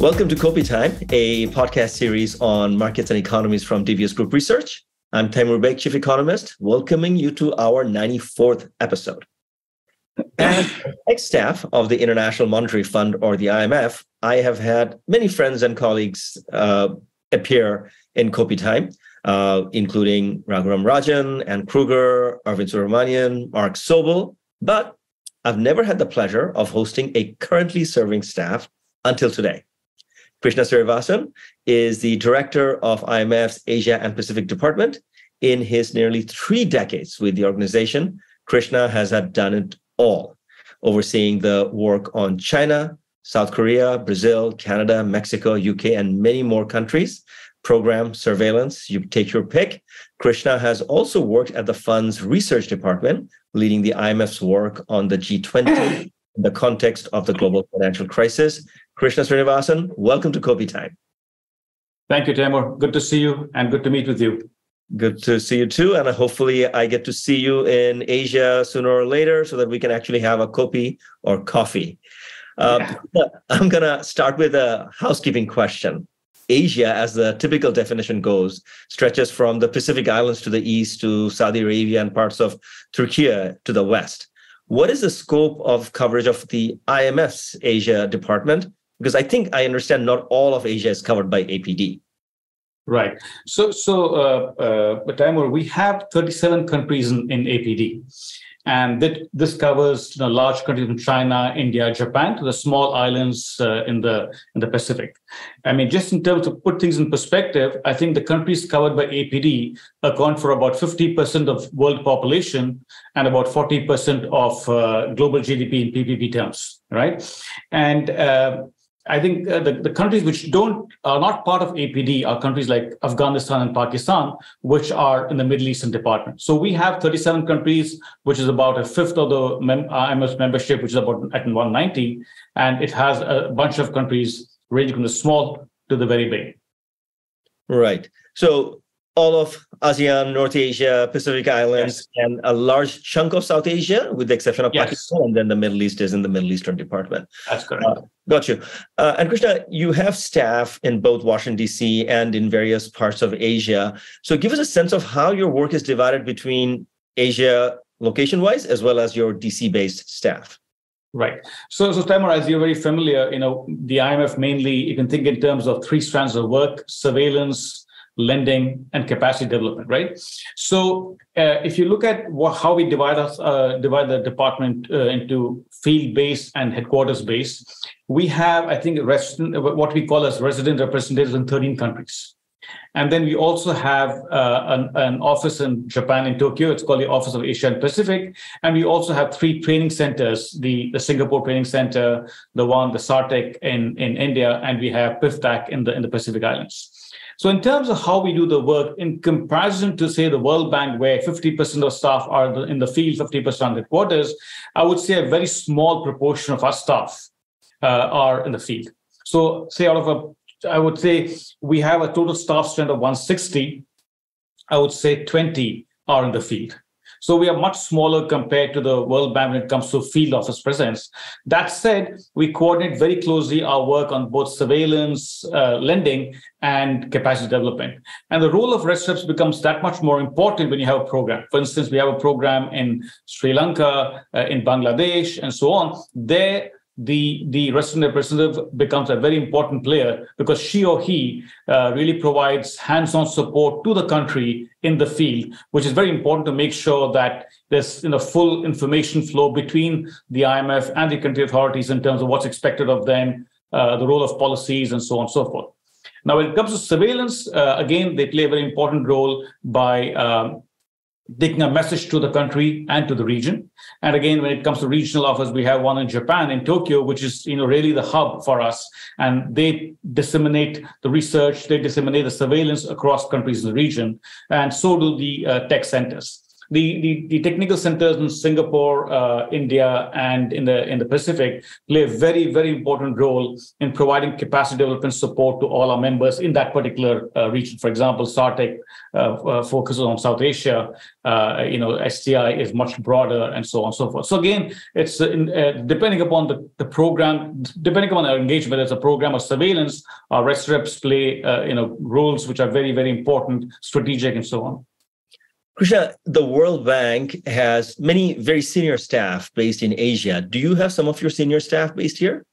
Welcome to Kopi Time, a podcast series on markets and economies from DBS Group Research. I'm Taimur Baig, Chief Economist, welcoming you to our 94th episode. As ex-staff of the International Monetary Fund or the IMF, I have had many friends and colleagues uh, appear in Kopi Time, uh, including Raghuram Rajan, Anne Krueger, Arvind Subramanian, Mark Sobel, but I've never had the pleasure of hosting a currently serving staff until today. Krishna Srinivasan is the director of IMF's Asia and Pacific Department. In his nearly three decades with the organization, Krishna has done it all, overseeing the work on China, South Korea, Brazil, Canada, Mexico, UK, and many more countries. Program surveillance, you take your pick. Krishna has also worked at the fund's research department, leading the IMF's work on the G20 in the context of the global financial crisis. Krishna Srinivasan, welcome to Kopi Time. Thank you, Taimur. Good to see you and good to meet with you. Good to see you too. And hopefully, I get to see you in Asia sooner or later so that we can actually have a copy or coffee. Uh, yeah. I'm going to start with a housekeeping question. Asia, as the typical definition goes, stretches from the Pacific Islands to the east to Saudi Arabia and parts of Turkey to the west. What is the scope of coverage of the IMF's Asia department? Because I think I understand not all of Asia is covered by APD. Right. So, so uh, uh, Taimur, we have 37 countries in, in APD. And that, this covers you know, large countries from China, India, Japan to the small islands uh, in the in the Pacific. I mean, just in terms of put things in perspective, I think the countries covered by APD account for about 50% of world population and about 40% of uh, global GDP in PPP terms, right? And uh, I think uh, the, the countries which don't are not part of APD are countries like Afghanistan and Pakistan, which are in the Middle Eastern department. So we have 37 countries, which is about a fifth of the mem- IMF membership, which is about at 190, and it has a bunch of countries ranging from the small to the very big. Right. So all of ASEAN, North Asia, Pacific Islands, yes. and a large chunk of South Asia, with the exception of yes. Pakistan, and then the Middle East is in the Middle Eastern Department. That's correct. Uh, got you. Uh, and Krishna, you have staff in both Washington, D.C. and in various parts of Asia. So give us a sense of how your work is divided between Asia location wise as well as your DC based staff. Right. So, so Taimur, as you're very familiar, you know, the IMF mainly, you can think in terms of three strands of work surveillance, lending, and capacity development, right? So uh, if you look at what, how we divide us uh, divide the department uh, into field based and headquarters based, we have I think resident, what we call as resident representatives in 13 countries. And then we also have uh, an, an, office in Japan, in Tokyo. It's called the Office of Asia and Pacific. And we also have three training centers the, the Singapore Training Center, the one, the SARTTAC in, in India, and we have PIFTAC in the, in the Pacific Islands. So, in terms of how we do the work, in comparison to, say, the World Bank, where 50% of staff are in the field, 50% at quarters, I would say a very small proportion of our staff uh, are in the field. So, say, out of a, I would say we have a total staff strength of 160, I would say 20 are in the field. So we are much smaller compared to the World Bank when it comes to field office presence. That said, we coordinate very closely our work on both surveillance, uh, lending, and capacity development. And the role of reps becomes that much more important when you have a program. For instance, we have a program in Sri Lanka, uh, in Bangladesh, and so on. There, the the resident representative becomes a very important player because she or he uh, really provides hands-on support to the country in the field, which is very important to make sure that there's you know full information flow between the IMF and the country authorities in terms of what's expected of them, uh, the role of policies, and so on and so forth. Now, when it comes to surveillance, uh, again, they play a very important role by um, taking a message to the country and to the region. And again, when it comes to regional office, we have one in Japan, in Tokyo, which is you know really the hub for us. And they disseminate the research, they disseminate the surveillance across countries in the region, and so do the uh, tech centers. The, the, the technical centers in Singapore, uh, India, and in the in the Pacific play a very very important role in providing capacity development support to all our members in that particular uh, region. For example, SARTTAC uh, uh, focuses on South Asia. Uh, you know, STI is much broader, and so on and so forth. So again, it's in, depending upon the, the program, depending upon our engagement, whether it's a program or surveillance, our reps play you know roles which are very very important, strategic, and so on. Krishna, the World Bank has many very senior staff based in Asia. Do you have some of your senior staff based here?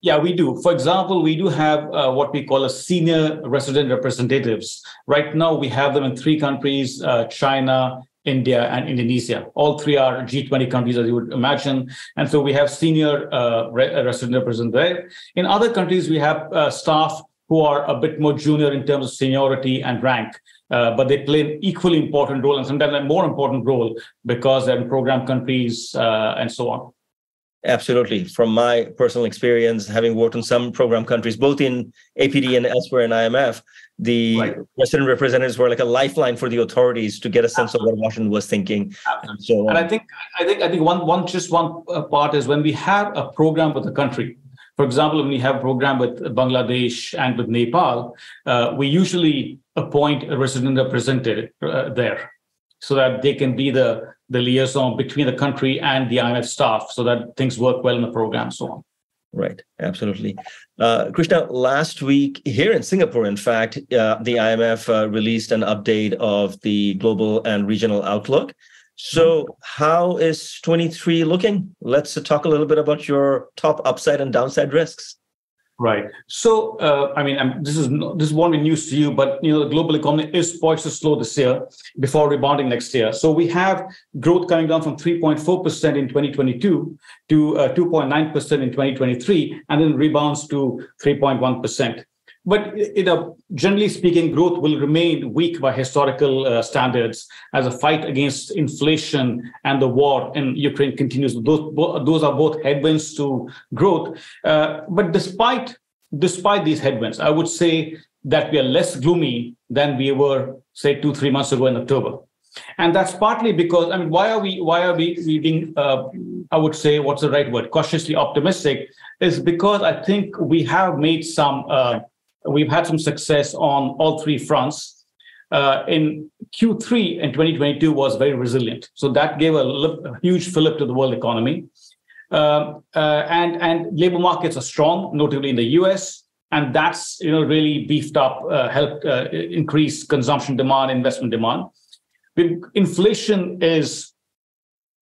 Yeah, we do. For example, we do have uh, what we call a senior resident representatives. Right now, we have them in three countries uh, China, India, and Indonesia. All three are G20 countries, as you would imagine. And so we have senior uh, re- resident representatives. In other countries, we have uh, staff who are a bit more junior in terms of seniority and rank. Uh, but they play an equally important role and sometimes a more important role because they're in program countries uh, and so on. Absolutely. From my personal experience, having worked in some program countries, both in APD and elsewhere in IMF, the right. resident representatives were like a lifeline for the authorities to get a sense Absolutely. of what Washington was thinking. And so, and I think, I think, I think one, one, just one uh, part is when we have a program with a country. For example, when we have a program with Bangladesh and with Nepal, uh, we usually appoint a resident representative uh, there so that they can be the, the liaison between the country and the IMF staff so that things work well in the program, so on. Right, absolutely. Uh, Krishna, last week here in Singapore, in fact, uh, the IMF uh, released an update of the global and regional outlook. So, how is 23 looking? Let's talk a little bit about your top upside and downside risks. Right. So, uh, I mean, I'm, this is this won't be news to you, but you know, the global economy is poised to slow this year before rebounding next year. So we have growth coming down from 3.4 percent in 2022 to uh, 2.9 percent in 2023, and then rebounds to 3.1 percent. But you know, generally speaking, growth will remain weak by historical uh, standards as a fight against inflation and the war in Ukraine continues. Those, those are both headwinds to growth. Uh, but despite despite these headwinds, I would say that we are less gloomy than we were, say, two three months ago in October. And that's partly because I mean, why are we why are we, we being uh, I would say what's the right word cautiously optimistic is because I think we have made some uh, we've had some success on all three fronts. Uh, in Q3 in 2022 was very resilient. So that gave a, a huge fillip to the world economy. Um, uh, and, and labor markets are strong, notably in the US. And that's you know really beefed up, uh, helped uh, increase consumption demand, investment demand. Inflation is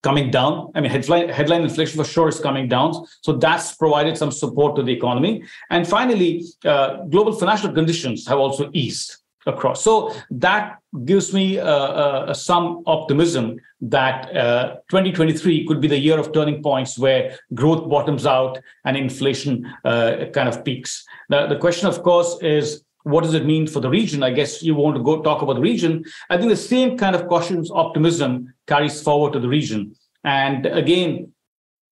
coming down. I mean, headline, headline inflation for sure is coming down. So that's provided some support to the economy. And finally, uh, global financial conditions have also eased across. So that gives me uh, uh, some optimism that uh, 2023 could be the year of turning points where growth bottoms out and inflation uh, kind of peaks. Now, the question, of course, is what does it mean for the region? I guess you want to go talk about the region. I think the same kind of cautious optimism carries forward to the region. And again,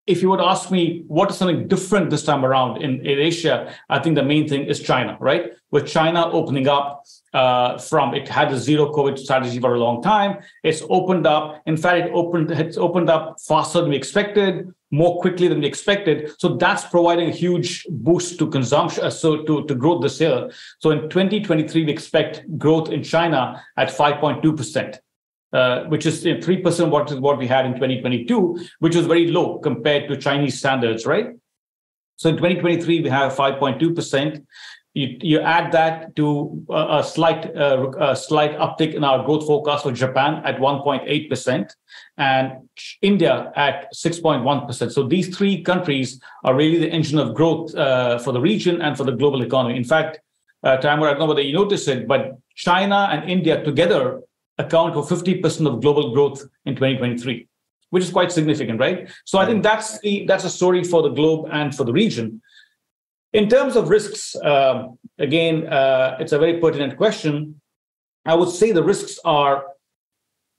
if you would ask me what is something different this time around in, in Asia, I think the main thing is China, right? With China opening up uh, from it had a zero COVID strategy for a long time. It's opened up. In fact, it opened it's opened up faster than we expected, more quickly than we expected. So that's providing a huge boost to consumption, uh, so to, to growth this year. So in 2023, we expect growth in China at 5.2 percent uh, which is you know, 3% what is what we had in 2022, which was very low compared to Chinese standards, right? So in 2023, we have 5.2%. You, you add that to a, a slight uh, a slight uptick in our growth forecast for Japan at 1.8% and India at 6.1%. So these three countries are really the engine of growth uh, for the region and for the global economy. In fact, uh, Taimur, I don't know whether you notice it, but China and India together account for 50% of global growth in 2023 which is quite significant right? So i think that's the that's a story for the globe and for the region. In terms of risks uh, again uh, it's a very pertinent question. I would say the risks are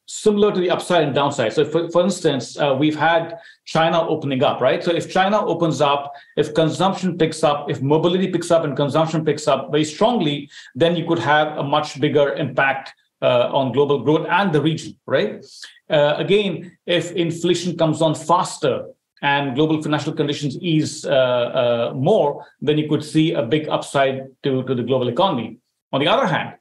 similar to the upside and downside. So for, for instance uh, we've had china opening up right? So if china opens up if consumption picks up if mobility picks up and consumption picks up very strongly then you could have a much bigger impact uh, on global growth and the region, right? Uh, again, if inflation comes on faster and global financial conditions ease uh, uh, more, then you could see a big upside to, to the global economy. On the other hand,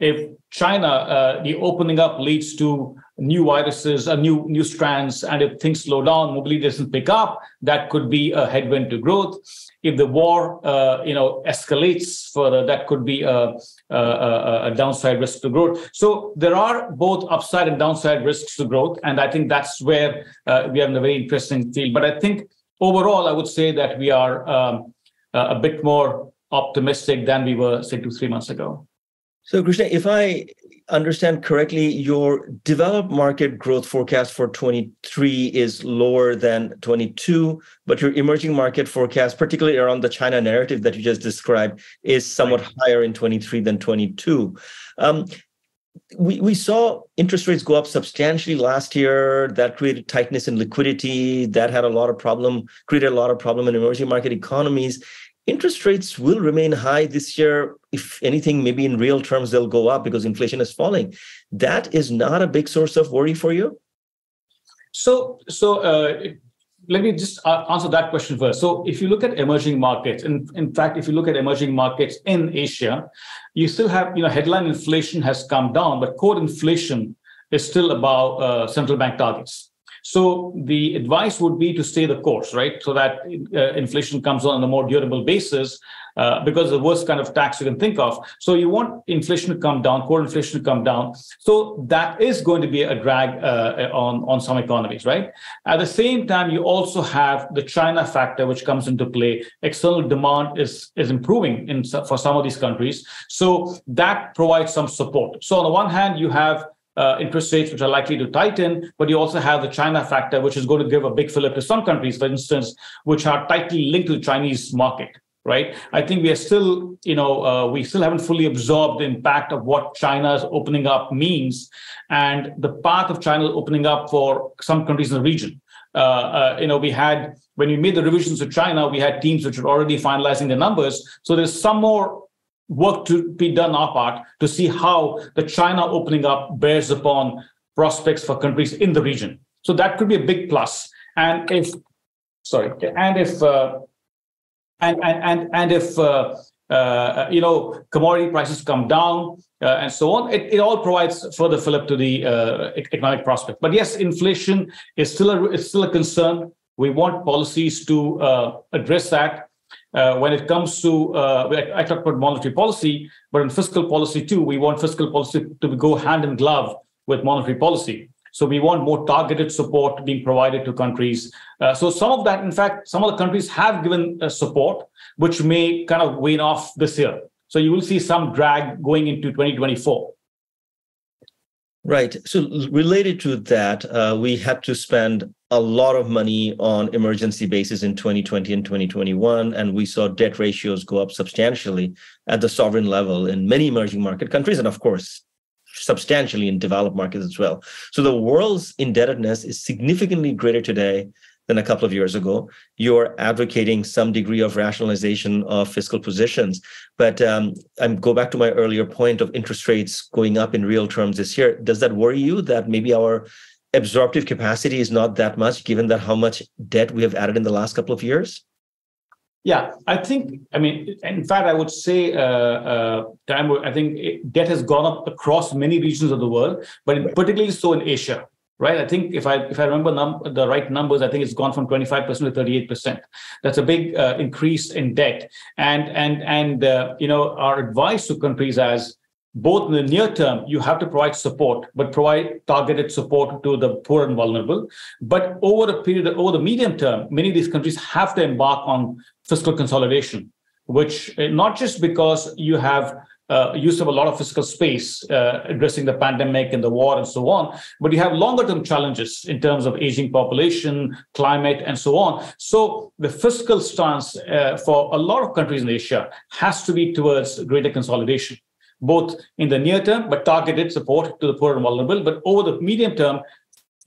if China, uh, the opening up leads to new viruses, uh, new new strands, and if things slow down, mobility doesn't pick up, that could be a headwind to growth. If the war, uh, you know, escalates further, that could be a, a, a, downside risk to growth. So there are both upside and downside risks to growth, and I think that's where uh, we are in a very interesting field. But I think overall, I would say that we are um, a bit more optimistic than we were, say, two three months ago. So, Krishna, if I understand correctly, your developed market growth forecast for 23 is lower than 22, but your emerging market forecast, particularly around the China narrative that you just described, is somewhat right. higher in 23 than 22. Um, we, we saw interest rates go up substantially last year. That created tightness in liquidity. That had a lot of problem, created a lot of problem in emerging market economies interest rates will remain high this year. If anything, maybe in real terms, they'll go up because inflation is falling. That is not a big source of worry for you. So, so uh, let me just uh, answer that question first. So, if you look at emerging markets, and in fact, if you look at emerging markets in Asia, you still have, you know, headline inflation has come down, but core inflation is still above uh, central bank targets. So the advice would be to stay the course, right? So that uh, inflation comes on a more durable basis, uh, because the worst kind of tax you can think of. So you want inflation to come down, core inflation to come down. So that is going to be a drag uh, on on some economies, right? At the same time, you also have the China factor, which comes into play. External demand is is improving in for some of these countries, so that provides some support. So on the one hand, you have uh, interest rates, which are likely to tighten, but you also have the China factor, which is going to give a big fillip to some countries, for instance, which are tightly linked to the Chinese market. Right. I think we are still, you know, uh, we still haven't fully absorbed the impact of what China's opening up means and the path of China opening up for some countries in the region. Uh, uh, you know, we had when we made the revisions to China, we had teams which were already finalizing the numbers. So there's some more work to be done our part to see how the China opening up bears upon prospects for countries in the region. So that could be a big plus. And if sorry, and if uh, and and and and if uh, uh, you know commodity prices come down uh, and so on, it, it all provides further fillip to the uh, economic prospect. But yes, inflation is still a is still a concern. We want policies to uh, address that uh, when it comes to, uh, I, talked about monetary policy, but in fiscal policy too, we want fiscal policy to go hand in glove with monetary policy. So we want more targeted support being provided to countries. Uh, so some of that, in fact, some of the countries have given uh, support, which may kind of wane off this year. So you will see some drag going into 2024. Right. So related to that, uh, we had to spend a lot of money on emergency basis in 2020 and 2021, and we saw debt ratios go up substantially at the sovereign level in many emerging market countries, and of course, substantially in developed markets as well. So the world's indebtedness is significantly greater today than a couple of years ago. You're advocating some degree of rationalization of fiscal positions. But um, I go back to my earlier point of interest rates going up in real terms this year. Does that worry you that maybe our absorptive capacity is not that much, given that how much debt we have added in the last couple of years? Yeah, I think. I mean, in fact, I would say, uh, uh, I think debt has gone up across many regions of the world, but particularly so in Asia right? I think if I if I remember num- the right numbers, I think it's gone from 25% to 38%. That's a big uh, increase in debt. And and and uh, you know our advice to countries as both in the near term, you have to provide support, but provide targeted support to the poor and vulnerable. But over the period, over the medium term, many of these countries have to embark on fiscal consolidation, which uh, not just because you have uh, use of a lot of fiscal space uh, addressing the pandemic and the war and so on. But you have longer term challenges in terms of aging population, climate, and so on. So the fiscal stance uh, for a lot of countries in Asia has to be towards greater consolidation, both in the near term, but targeted support to the poor and vulnerable. But over the medium term, a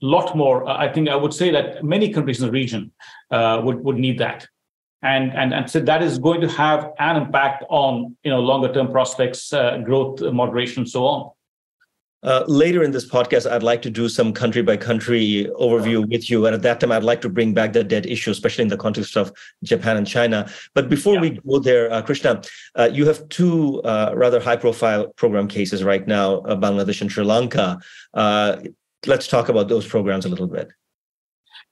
lot more. I think I would say that many countries in the region uh, would, would need that and and and so that is going to have an impact on you know longer term prospects, uh, growth, moderation, so on. Uh, later in this podcast, I'd like to do some country by country overview with you. And at that time, I'd like to bring back the debt issue, especially in the context of Japan and China. But before yeah. we go there, uh, Krishna, uh, you have two uh, rather high profile program cases right now uh, Bangladesh and Sri Lanka. Uh, let's talk about those programs a little bit.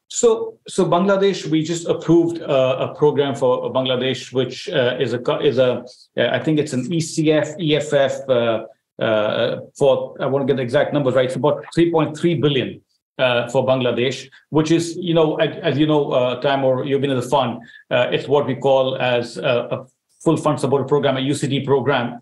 So, so Bangladesh, we just approved uh, a program for Bangladesh, which uh, is a is a uh, think it's an ECF EFF uh, for I want to get the exact numbers right. It's about 3.3 billion uh, for Bangladesh, which is you know as, as you know, uh, or you've been in the fund. Uh, it's what we call as a, a full fund support program, a UCT program.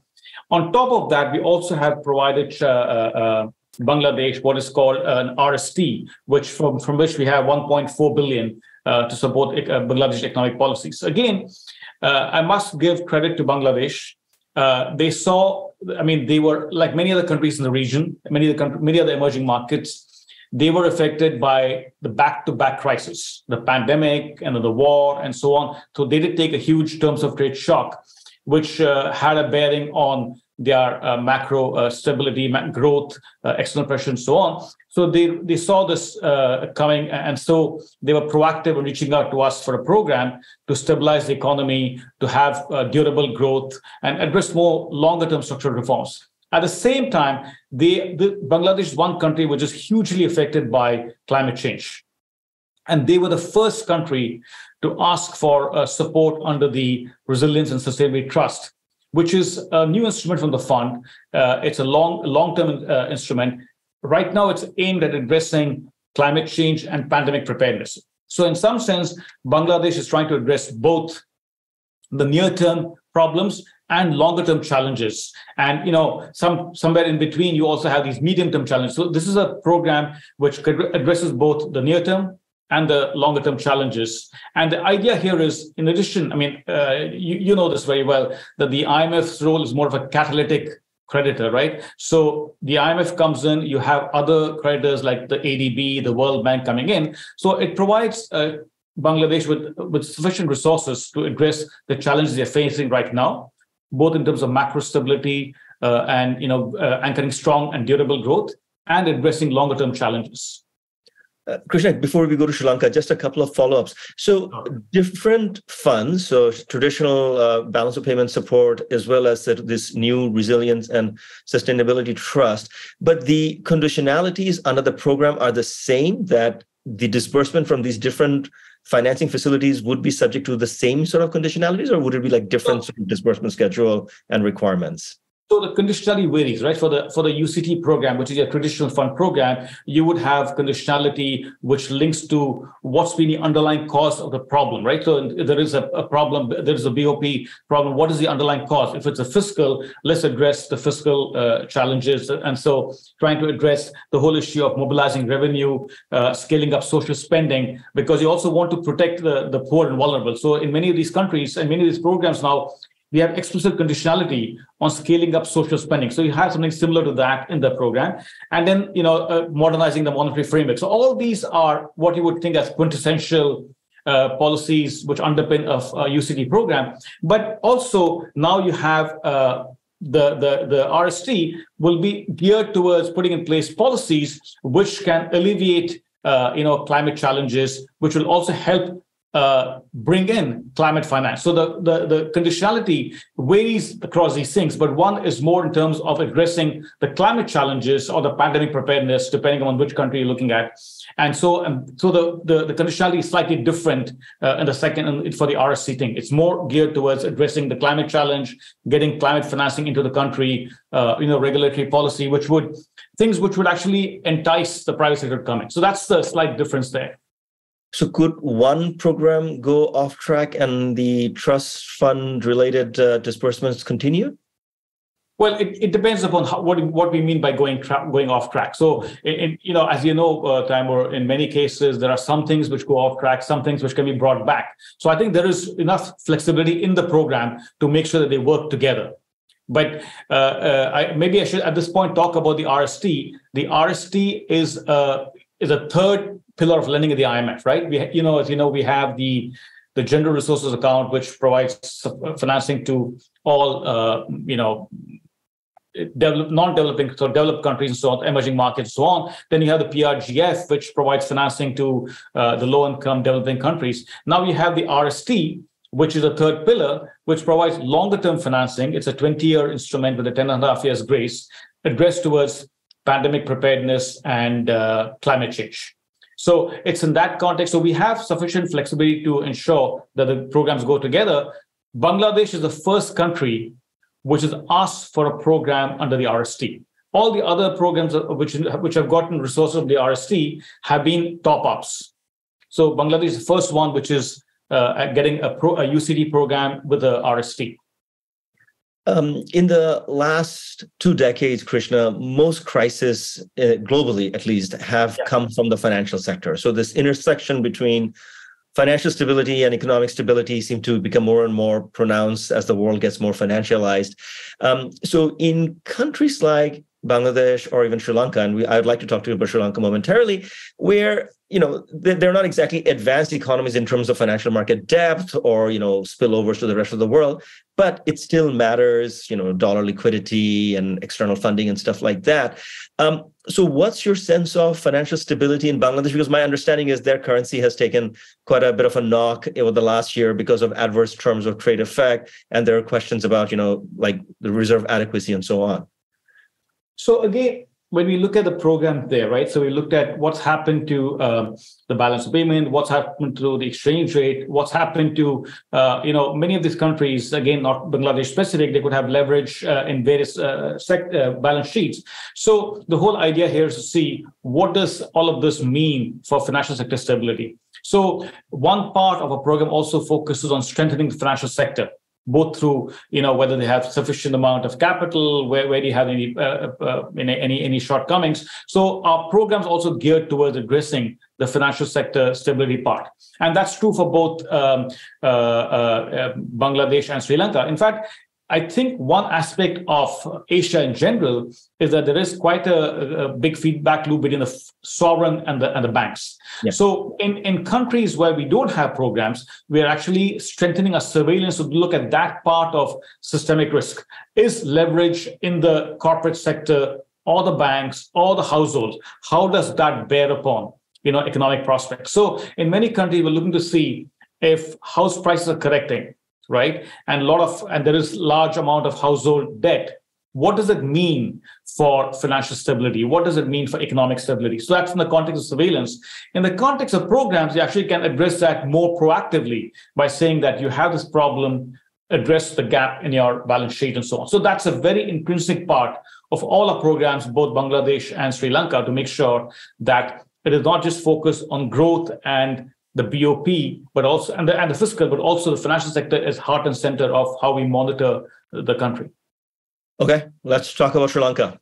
On top of that, we also have provided uh, uh, Bangladesh what is called an RST, which from, from which we have 1.4 billion to support Bangladesh economic policies. Again, I must give credit to Bangladesh. They saw I mean, they were like many other countries in the region, many of the many other emerging markets. They were affected by the back-to-back crisis, the pandemic and the war and so on. So they did take a huge terms of trade shock, which uh, had a bearing on their uh, macro uh, stability, growth, uh, external pressure, and so on. So they they saw this uh, coming, and so they were proactive in reaching out to us for a program to stabilize the economy, to have uh, durable growth, and address more longer term structural reforms. At the same time, they, the, Bangladesh is one country which is hugely affected by climate change. And they were the first country to ask for uh, support under the Resilience and Sustainability Trust, which is a new instrument from the fund. Uh, it's a long, long-term uh, instrument. Right now, it's aimed at addressing climate change and pandemic preparedness. So, in some sense, Bangladesh is trying to address both the near-term problems and longer-term challenges. And you know, some somewhere in between, you also have these medium-term challenges. So, this is a program which addresses both the near-term and the longer term challenges. And the idea here is, in addition, I mean, uh, you, you know this very well, that the IMF's role is more of a catalytic creditor, right? So the IMF comes in, you have other creditors like the ADB, the World Bank coming in. So it provides uh, Bangladesh with, with sufficient resources to address the challenges they're facing right now, both in terms of macro stability uh, and you know uh, anchoring strong and durable growth and addressing longer term challenges. Uh, Krishna, before we go to Sri Lanka, just a couple of follow-ups. So, different funds, so traditional uh, balance of payment support, as well as this new resilience and sustainability trust, but the conditionalities under the program are the same. That the disbursement from these different financing facilities would be subject to the same sort of conditionalities, or would it be like different sort of disbursement schedule and requirements? So the conditionality varies, right? For the for the UCT program, which is a traditional fund program, you would have conditionality which links to what's been the underlying cause of the problem, right? So there is a, a problem, there is a BOP problem. What is the underlying cause? If it's a fiscal, let's address the fiscal uh, challenges. And so trying to address the whole issue of mobilizing revenue, uh, scaling up social spending, because you also want to protect the, the poor and vulnerable. So in many of these countries and many of these programs now, we have explicit conditionality on scaling up social spending. So you have something similar to that in the program, and then you know uh, modernizing the monetary framework. So all these are what you would think as quintessential uh, policies which underpin a, a, UCT program. But also now you have uh, the, the, the RST will be geared towards putting in place policies which can alleviate uh, you know climate challenges, which will also help uh, bring in climate finance. So the, the, the conditionality varies across these things, but one is more in terms of addressing the climate challenges or the pandemic preparedness, depending on which country you're looking at. And so, um, so the, the, the, conditionality is slightly different uh, in the second for the RST thing. It's more geared towards addressing the climate challenge, getting climate financing into the country, uh, you know, regulatory policy, which would things which would actually entice the private sector to come in. So that's the slight difference there. So, could one program go off track and the trust fund related uh, disbursements continue? Well, it, it depends upon how, what what we mean by going tra- going off track. So, you know, as you know, uh, Taimur, in many cases there are some things which go off track, some things which can be brought back. So, I think there is enough flexibility in the program to make sure that they work together. But uh, uh, I, maybe I should at this point talk about the RST. The RST is uh, is a third pillar of lending at the IMF, right? We, you know, as you know, we have the the general resources account, which provides financing to all, uh, you know, develop, non-developing, so developed countries and so on, emerging markets and so on. Then you have the PRGF, which provides financing to uh, the low-income developing countries. Now you have the RST, which is a third pillar, which provides longer-term financing. It's a 20-year instrument with a 10 and a half years grace addressed towards pandemic preparedness and uh, climate change. So it's in that context. So we have sufficient flexibility to ensure that the programs go together. Bangladesh is the first country which has asked for a program under the RST. All the other programs which, which have gotten resources from the RST have been top ups. So Bangladesh is the first one which is uh, getting a, pro, a UCT program with the RST. Um, in the last two decades, Krishna, most crises uh, globally, at least, have yeah. come from the financial sector. So this intersection between financial stability and economic stability seem to become more and more pronounced as the world gets more financialized. Um, so in countries like Bangladesh or even Sri Lanka, and we, I'd like to talk to you about Sri Lanka momentarily, where you know they're not exactly advanced economies in terms of financial market depth or you know spillovers to the rest of the world, but it still matters, you know, dollar liquidity and external funding and stuff like that. Um, so, what's your sense of financial stability in Bangladesh? Because my understanding is their currency has taken quite a bit of a knock over the last year because of adverse terms of trade effect, and there are questions about you know like the reserve adequacy and so on. So again, when we look at the program there, right? So we looked at what's happened to um, the balance of payment, what's happened to the exchange rate, what's happened to, uh, you know, many of these countries, again, not Bangladesh specific, they could have leverage uh, in various uh, sec- uh, balance sheets. So the whole idea here is to see what does all of this mean for financial sector stability. So one part of a program also focuses on strengthening the financial sector both through you know whether they have sufficient amount of capital where, where do you have any uh, uh, uh any any shortcomings. So our programs also geared towards addressing the financial sector stability part. And that's true for both um, uh, uh, bangladesh and sri lanka. In fact I think one aspect of Asia in general is that there is quite a, a big feedback loop between the sovereign and the and the banks. Yeah. So in, in countries where we don't have programs, we are actually strengthening our surveillance to look at that part of systemic risk. Is leverage in the corporate sector or the banks or the households? How does that bear upon you know economic prospects? So in many countries, we're looking to see if house prices are correcting right? And a lot of and there is large amount of household debt. What does it mean for financial stability? What does it mean for economic stability? So that's in the context of surveillance. In the context of programs, you actually can address that more proactively by saying that you have this problem, address the gap in your balance sheet and so on. So that's a very intrinsic part of all our programs, both Bangladesh and Sri Lanka, to make sure that it is not just focused on growth and the BOP, but also and the, and the fiscal, but also the financial sector is heart and center of how we monitor the country. Okay, let's talk about Sri Lanka.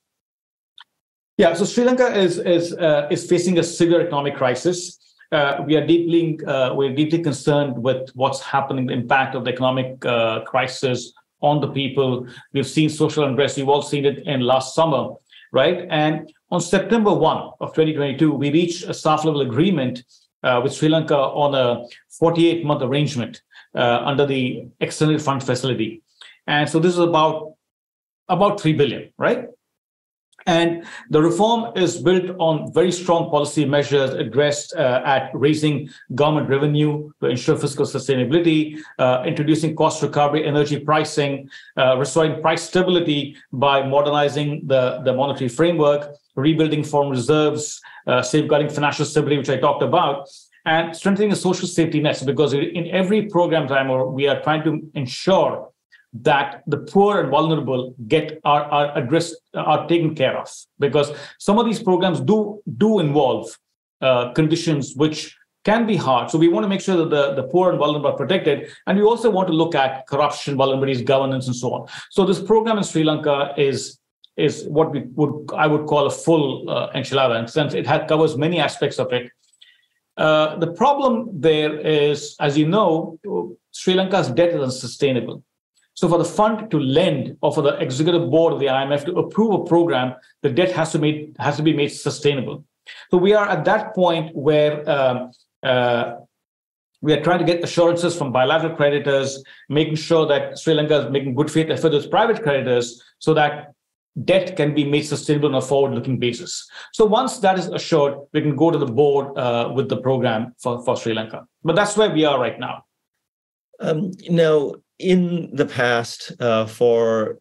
Yeah, so Sri Lanka is is uh, is facing a severe economic crisis. Uh, we are deeply uh, we're deeply concerned with what's happening, the impact of the economic uh, crisis on the people. We've seen social unrest. We've all seen it in last summer, right? And on September 1 of 2022, we reached a staff level agreement uh, with Sri Lanka on a 48 month arrangement uh, under the extended fund facility. And so this is about about 3 billion, right? And the reform is built on very strong policy measures addressed uh, at raising government revenue to ensure fiscal sustainability, uh, introducing cost recovery, energy pricing, uh, restoring price stability by modernizing the, the monetary framework, rebuilding foreign reserves, uh, safeguarding financial stability, which I talked about, and strengthening the social safety nets. Because in every program, Taimur, we are trying to ensure that the poor and vulnerable get are, are addressed are taken care of because some of these programs do do involve uh, conditions which can be hard so we want to make sure that the, the poor and vulnerable are protected and we also want to look at corruption vulnerabilities governance and so on so this program in sri lanka is is what we would I would call a full uh, enchilada, in sense it covers many aspects of it. Uh, the problem there is, as you know, Sri Lanka's debt is unsustainable. So for the fund to lend or for the executive board of the IMF to approve a program, the debt has to made has to be made sustainable. So we are at that point where um, uh, we are trying to get assurances from bilateral creditors, making sure that Sri Lanka is making good faith efforts with private creditors, so that debt can be made sustainable on a forward-looking basis. So once that is assured, we can go to the board uh, with the program for, for Sri Lanka. But that's where we are right now. Um, now, in the past, uh, for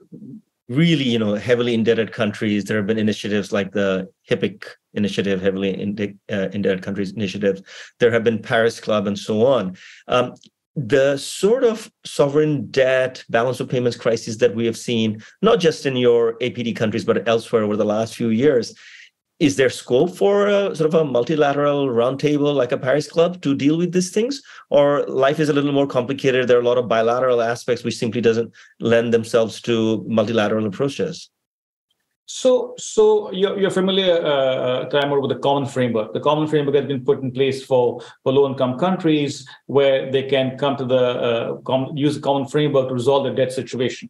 really, you know, heavily indebted countries, there have been initiatives like the HIPC initiative, heavily uh, indebted countries initiatives. There have been Paris Club and so on. Um, the sort of sovereign debt balance of payments crisis that we have seen, not just in your APD countries, but elsewhere over the last few years, is there scope for a, sort of a multilateral roundtable like a Paris Club to deal with these things? Or life is a little more complicated? There are a lot of bilateral aspects which simply doesn't lend themselves to multilateral approaches. So, so you're, you're familiar, uh, Taimur, with the common framework. The common framework has been put in place for, for low-income countries where they can come to the uh, com- use the common framework to resolve their debt situation.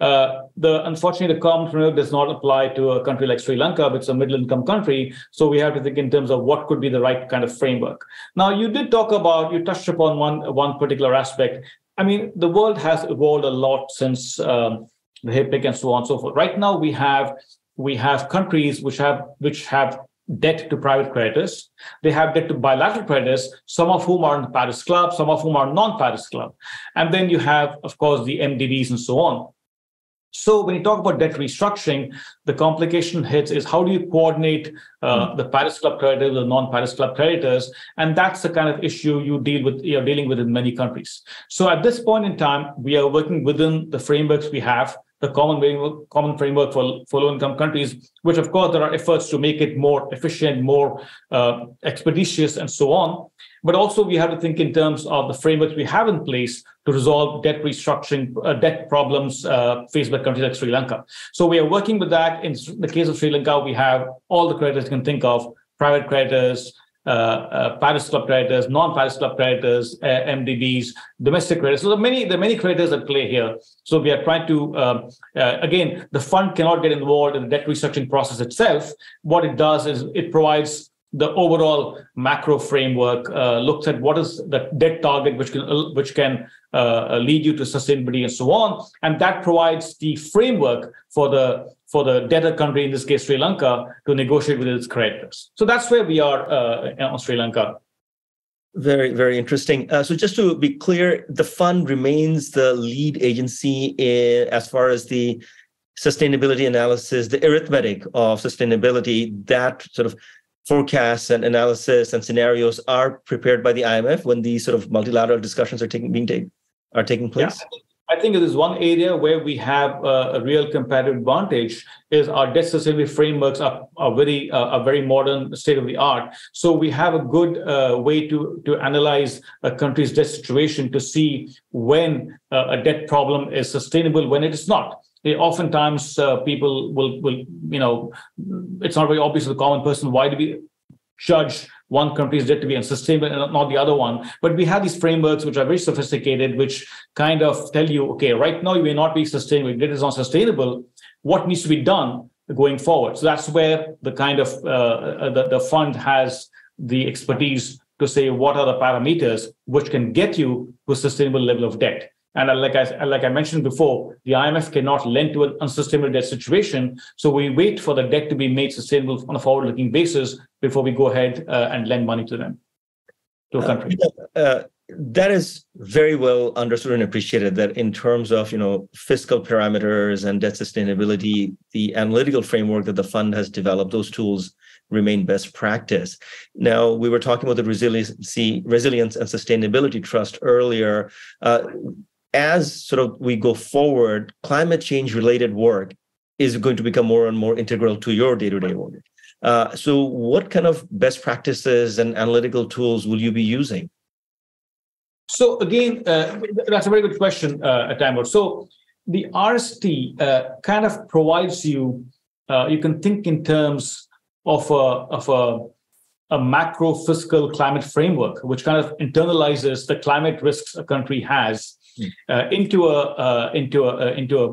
Uh, the unfortunately, the common framework does not apply to a country like Sri Lanka, which is a middle-income country. So we have to think in terms of what could be the right kind of framework. Now, you did talk about, you touched upon one one particular aspect. I mean, the world has evolved a lot since. Um, the HIPC and so on and so forth. Right now, we have we have countries which have which have debt to private creditors. They have debt to bilateral creditors, some of whom are in the Paris Club, some of whom are non-Paris Club. And then you have, of course, the MDBs and so on. So when you talk about debt restructuring, the complication hits is how do you coordinate uh, mm. the Paris Club creditors, the non-Paris Club creditors, and that's the kind of issue you deal with. You're dealing with in many countries. So at this point in time, we are working within the frameworks we have the common framework, common framework for, for low-income countries, which of course there are efforts to make it more efficient, more uh, expeditious, and so on. But also we have to think in terms of the frameworks we have in place to resolve debt restructuring, uh, debt problems uh, faced by countries like Sri Lanka. So we are working with that. In the case of Sri Lanka, we have all the creditors you can think of, private creditors, Paris Club creditors, non-Paris Club creditors, uh, MDBs, domestic creditors. So there are many, there are many creditors at play here. So we are trying to, um, uh, again, the fund cannot get involved in the debt restructuring process itself. What it does is it provides the overall macro framework uh, looks at what is the debt target which can which can uh, lead you to sustainability and so on. And that provides the framework for the for the debtor country in this case sri lanka to negotiate with its creditors. So that's where we are uh, on sri lanka. Very very interesting. Uh, so just to be clear the fund remains the lead agency in, as far as the sustainability analysis the arithmetic of sustainability that sort of forecasts and analysis and scenarios are prepared by the IMF when these sort of multilateral discussions are taking being taken are taking place? Yeah. I think it is one area where we have uh, a real competitive advantage is our debt sustainability frameworks are, are very uh, are very modern, state of the art. So we have a good uh, way to to analyze a country's debt situation to see when uh, a debt problem is sustainable, when it is not oftentimes uh, people will will you know it's not very obvious to the common person why do we judge one country's debt to be unsustainable and not the other one. But we have these frameworks which are very sophisticated which kind of tell you okay right now you may not be sustainable debt is not sustainable. What needs to be done going forward? So that's where the kind of uh, the, the fund has the expertise to say what are the parameters which can get you to a sustainable level of debt and like I, like I mentioned before, the IMF cannot lend to an unsustainable debt situation. So we wait for the debt to be made sustainable on a forward looking basis before we go ahead uh, and lend money to them, to a uh, country. Uh, uh, that is very well understood and appreciated that in terms of you know fiscal parameters and debt sustainability the analytical framework that the fund has developed those tools remain best practice now we were talking about the resiliency resilience and sustainability trust earlier uh, as sort of we go forward, climate change related work is going to become more and more integral to your day to day work. Uh, so, what kind of best practices and analytical tools will you be using? So, again, uh, that's a very good question, uh, Taimur. So, the RST uh, kind of provides you, uh, you can think in terms of a, of a, a macro fiscal climate framework, which kind of internalizes the climate risks a country has uh, into a uh, into a uh, into a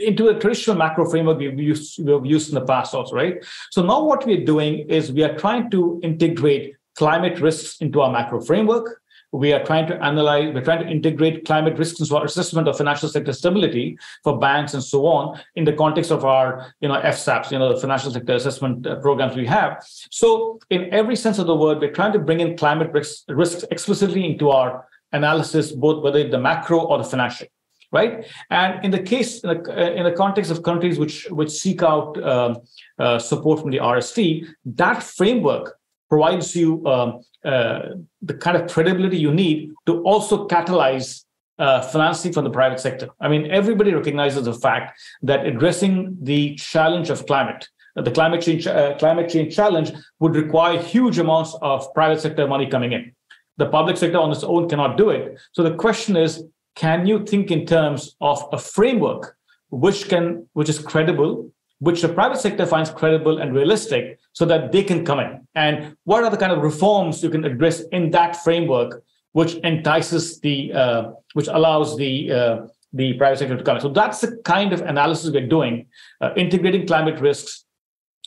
into a traditional macro framework we've used we've used in the past also, right? So now what we're doing is we are trying to integrate climate risks into our macro framework. we are trying to analyze, we're trying to integrate climate risks into our assessment of financial sector stability for banks and so on in the context of our, you know, FSAPs, you know, the financial sector assessment uh, programs we have. So in every sense of the word, we're trying to bring in climate risks, risks explicitly into our analysis, both whether the macro or the financial right? And in the case, in the, in the context of countries which which seek out uh, uh, support from the RST, that framework provides you um, uh, the kind of credibility you need to also catalyze uh, financing from the private sector. I mean, everybody recognizes the fact that addressing the challenge of climate, the climate change uh, climate change challenge, would require huge amounts of private sector money coming in. The public sector on its own cannot do it. So the question is, can you think in terms of a framework which can which is credible which the private sector finds credible and realistic so that they can come in and what are the kind of reforms you can address in that framework which entices the uh, which allows the uh, the private sector to come in so that's the kind of analysis we're doing uh, integrating climate risks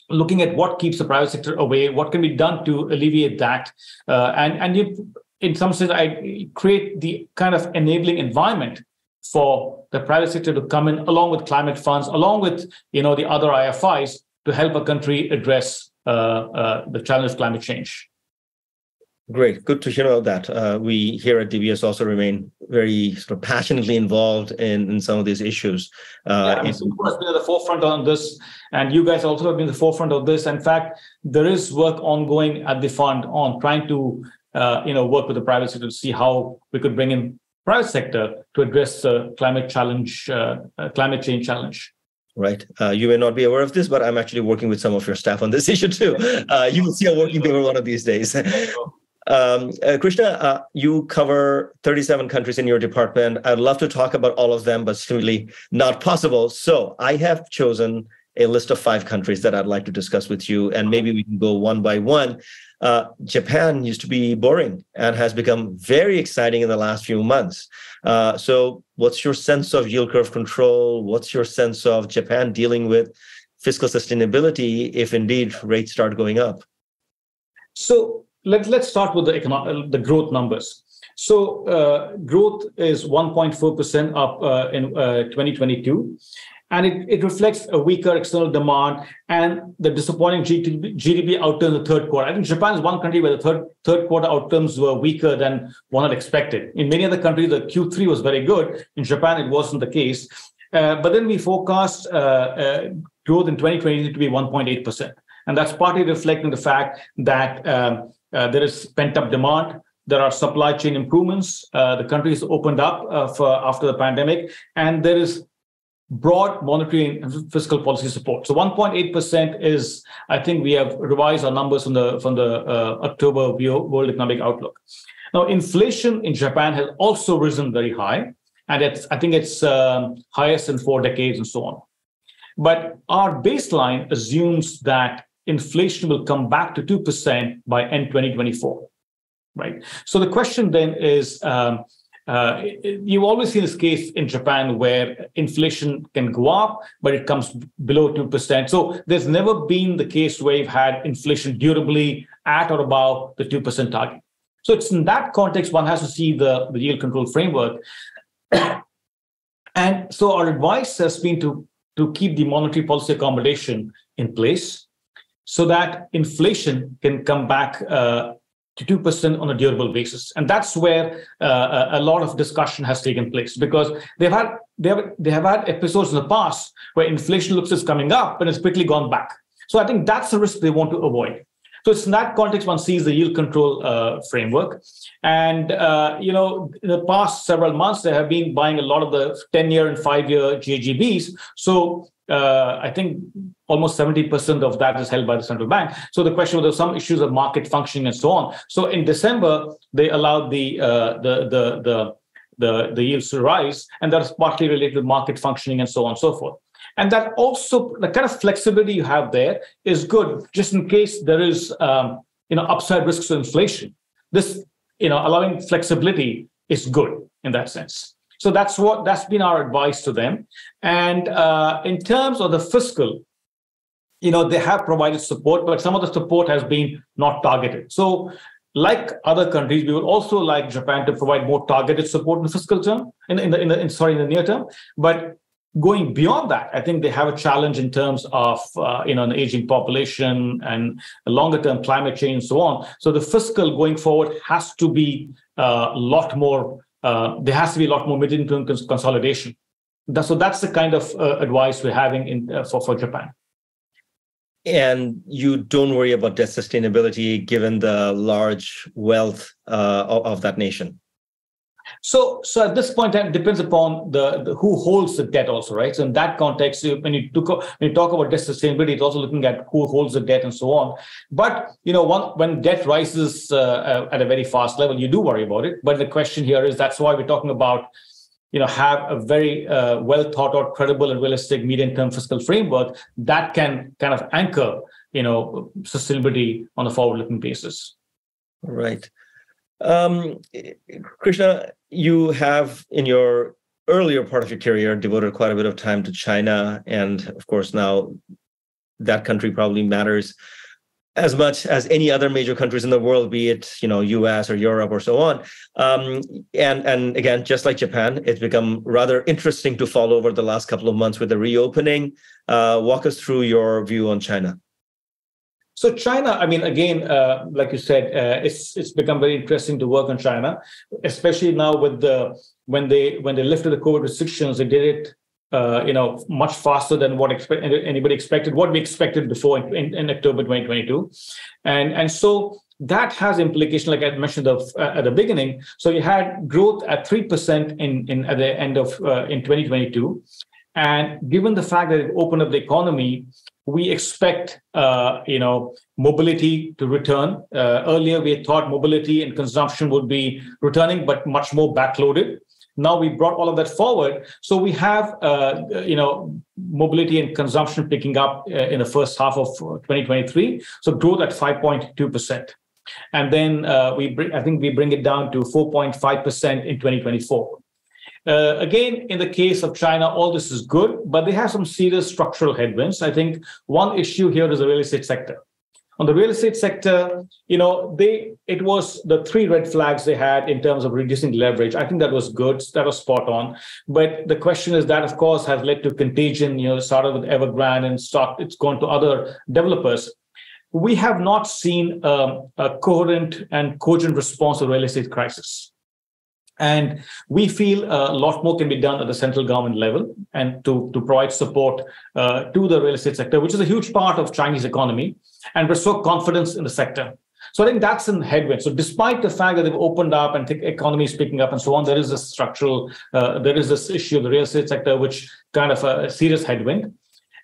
looking at what keeps the private sector away what can be done to alleviate that uh, and and you in some sense, I create the kind of enabling environment for the private sector to come in along with climate funds, along with you know the other IFIs to help a country address uh, uh, the challenge of climate change. Great, good to hear about that. Uh, we here at DBS also remain very sort of passionately involved in, in some of these issues. Uh, yeah, I mean, Singapore has been at the forefront on this, and you guys also have been at the forefront of this. In fact, there is work ongoing at the fund on trying to uh, you know, work with the private sector to see how we could bring in private sector to address the climate challenge, uh, uh, climate change challenge. Right. Uh, you may not be aware of this, but I'm actually working with some of your staff on this issue too. Uh, you will see a working paper one of these days. Um, uh, Krishna, uh, you cover 37 countries in your department. I'd love to talk about all of them, but really not possible. So I have chosen a list of five countries that I'd like to discuss with you, and maybe we can go one by one. Uh, Japan used to be boring and has become very exciting in the last few months. Uh, so, what's your sense of yield curve control? What's your sense of Japan dealing with fiscal sustainability if indeed rates start going up? So, let, let's start with the, economic, the growth numbers. So, uh, growth is 1.4% up uh, in 2022 uh, and it, it reflects a weaker external demand and the disappointing GDP, GDP outturn in the third quarter. I think Japan is one country where the third third quarter outcomes were weaker than one had expected. In many other countries, the Q3 was very good. In Japan, it wasn't the case. Uh, but then we forecast uh, uh, growth in 2020 to be 1.8%. And that's partly reflecting the fact that um, there is pent up demand there are supply chain improvements. Uh, the country is opened up uh, for after the pandemic, and there is broad monetary and fiscal policy support. So 1.8% is, I think we have revised our numbers from the from the uh, October World Economic Outlook. Now, inflation in Japan has also risen very high, and it's I think it's um, highest in four decades and so on. But our baseline assumes that inflation will come back to 2% by end 2024, right? So the question then is, um, uh, you always see this case in Japan where inflation can go up, but it comes below 2%. So there's never been the case where you've had inflation durably at or above the 2% target. So it's in that context one has to see the, the yield control framework. and so our advice has been to, to keep the monetary policy accommodation in place so that inflation can come back uh, to 2% on a durable basis. And that's where uh, a lot of discussion has taken place because they've had they have, they have had episodes in the past where inflation looks is coming up and it's quickly gone back. So I think that's the risk they want to avoid. So it's in that context one sees the yield control uh, framework. And, uh, you know, in the past several months, they have been buying a lot of the 10 year and five year JGBs. So uh, I think almost 70% of that is held by the central bank. So the question was some issues of market functioning and so on. So in December, they allowed the uh, the the the the, the yields to rise, and that's partly related to market functioning and so on and so forth. And that also the kind of flexibility you have there is good, just in case there is um, you know upside risks to inflation. This you know allowing flexibility is good in that sense. So that's what that's been our advice to them. And uh, in terms of the fiscal, you know, they have provided support, but some of the support has been not targeted. So, like other countries, we would also like Japan to provide more targeted support in the fiscal term, in, in the, in the in, sorry, in the near term. But going beyond that, I think they have a challenge in terms of uh, you know an aging population and longer term climate change and so on. So the fiscal going forward has to be uh, a lot more. Uh, there has to be a lot more mid-income consolidation. so that's the kind of uh, advice we're having in uh, for for Japan and you don't worry about debt sustainability given the large wealth uh, of, of, that nation so so at this point it depends upon the, the, who holds the debt also right? So in that context when you, took, when you talk about debt sustainability it's also looking at who holds the debt and so on. But you know one, when debt rises uh, uh at a very fast level you do worry about it. But the question here is that's why we're talking about you know have a very uh, well thought out credible and realistic medium term fiscal framework that can kind of anchor you know sustainability on a forward looking basis. Right um, krishna you have in your earlier part of your career devoted quite a bit of time to china and of course now that country probably matters as much as any other major countries in the world, be it you know U.S. or Europe or so on. Um, and and again, just like Japan, it's become rather interesting to follow over the last couple of months with the reopening. Uh, walk us through your view on China. So China, I mean, again, uh, like you said, uh, it's it's become very interesting to work on China, especially now with the when they when they lifted the COVID restrictions, they did it uh, you know, much faster than what anybody expected, what we expected before in, in, in, October 2022. And, and so that has implication, like I mentioned of, uh, at the beginning. So you had growth at 3% in, in at the end of uh, in 2022. And given the fact that it opened up the economy, we expect uh, you know mobility to return. Uh, earlier, we thought mobility and consumption would be returning, but much more backloaded. Now we brought all of that forward. So we have, uh, you know, mobility and consumption picking up uh, in the first half of 2023. So growth at 5.2%. And then uh, we I think we bring it down to 4.5% in 2024. Uh, again, in the case of China, all this is good, but they have some serious structural headwinds. I think one issue here is the real estate sector. On the real estate sector you know they it was the three red flags they had in terms of reducing leverage. I think that was good. That was spot on. But the question is that of course has led to contagion. You know started with evergrande and it's gone to other developers. We have not seen um, a coherent and cogent response to the real estate crisis and we feel a lot more can be done at the central government level and to, to provide support uh, to the real estate sector, which is a huge part of Chinese economy. And restore confidence in the sector. So I think that's in headwind. So despite the fact that they've opened up and the economy is picking up and so on, there is this structural, uh, there is this issue of the real estate sector, which kind of a, serious headwind.